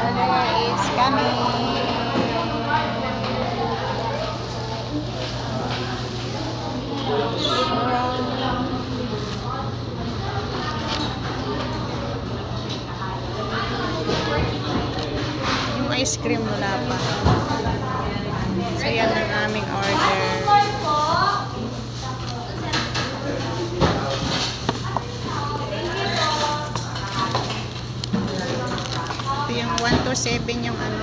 Order is coming. Yung ice cream wala pa. So yan ang aming order. Ito yung 1 to 7 yung ano.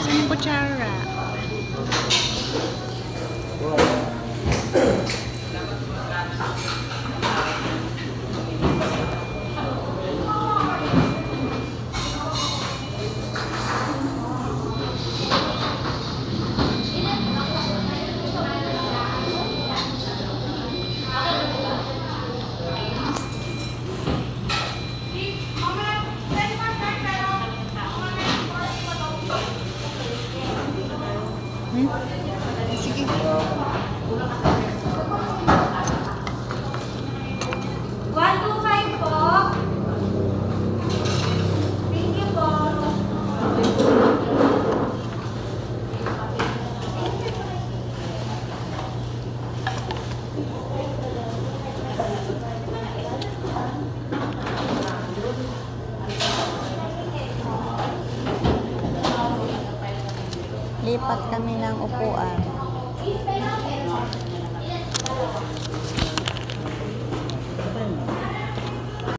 Saan yung kutsara? 응? 맛있게. Lipat kami ng upuan.